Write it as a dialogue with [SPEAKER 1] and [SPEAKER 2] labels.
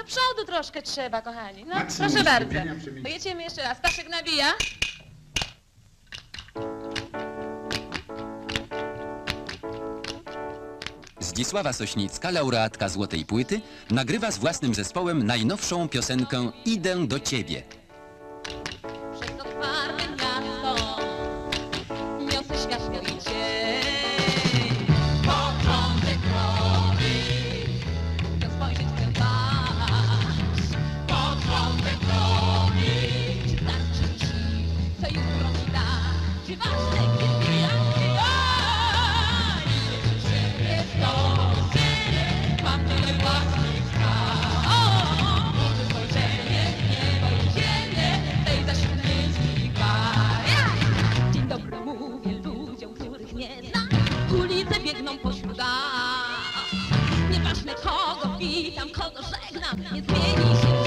[SPEAKER 1] Do przodu troszkę trzeba, kochani. No, proszę bardzo.
[SPEAKER 2] skupienia przy mnie.
[SPEAKER 1] Pojedziemy jeszcze raz. Staszek nawija.
[SPEAKER 3] Zdzisława Sośnicka, laureatka Złotej Płyty, nagrywa z własnym zespołem najnowszą piosenkę Idę do Ciebie.
[SPEAKER 1] Nie znam. Ulice biegną pośród nas. Nieważne kogo witam, kogo żegnam, nie zmieni